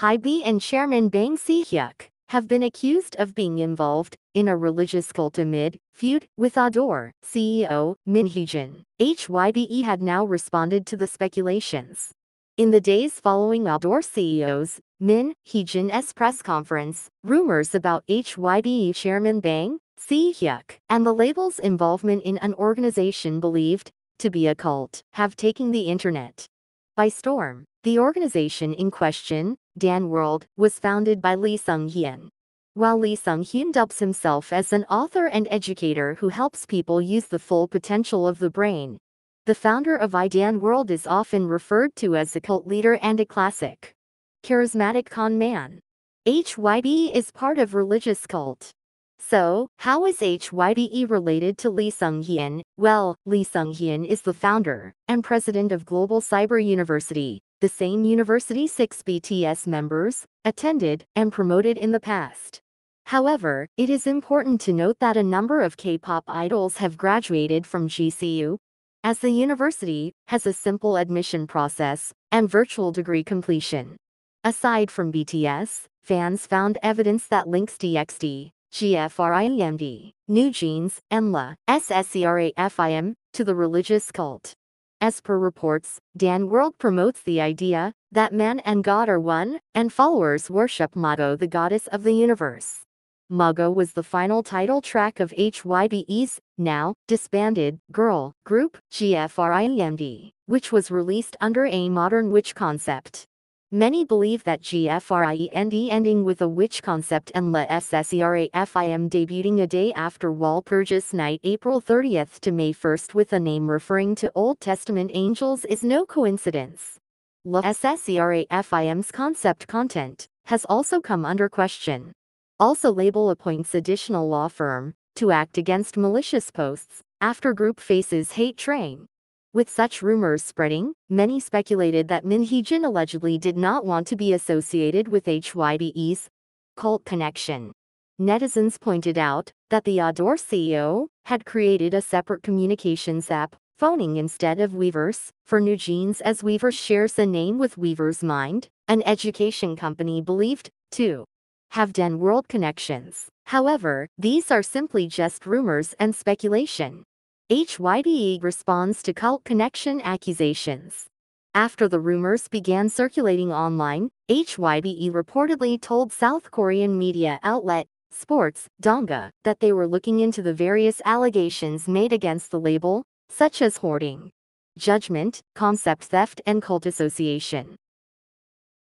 Hybe and chairman Bang Si-hyuk have been accused of being involved in a religious cult amid feud with ADOR CEO Min Hee-jin. HYBE had now responded to the speculations. In the days following ADOR CEO's Min Hee-jin's press conference, rumors about HYBE chairman Bang Si-hyuk and the label's involvement in an organization believed to be a cult have taken the internet by storm. The organization in question, Dahn World, was founded by Lee Sung-hyun. While Lee Sung-hyun dubs himself as an author and educator who helps people use the full potential of the brain, the founder of IDAN World is often referred to as a cult leader and a classic, charismatic con man. HYBE is part of religious cult. So, how is HYBE related to Lee Sung-hyun? Well, Lee Sung-hyun is the founder and president of Global Cyber University, the same university six BTS members attended and promoted in the past. However, it is important to note that a number of K-pop idols have graduated from GCU, as the university has a simple admission process and virtual degree completion. Aside from BTS, fans found evidence that links TXT, GFRIEND, New Jeans, and LE SSERAFIM to the religious cult. As per reports, Dahn World promotes the idea that man and God are one, and followers worship Mago, the goddess of the universe. Mago was the final title track of HYBE's, now disbanded, girl group, GFRIEND, which was released under a modern witch concept. Many believe that GFRIEND ending with a witch concept and LE SSERAFIM debuting a day after Walpurgis Night April 30th to May 1st with a name referring to Old Testament angels is no coincidence. LE SSERAFIM's concept content has also come under question. Also label appoints additional law firm to act against malicious posts after group faces hate train. With such rumors spreading, many speculated that Min Hee-jin allegedly did not want to be associated with HYBE's cult connection. Netizens pointed out that the ADOR CEO had created a separate communications app, phoning instead of Weverse, for New Jeans as Weverse shares a name with Weaver's Mind, an education company believed to have Dahn World connections. However, these are simply just rumors and speculation. HYBE responds to cult connection accusations. After the rumors began circulating online, HYBE reportedly told South Korean media outlet Sports Donga that they were looking into the various allegations made against the label, such as hoarding, judgment, concept theft and cult association.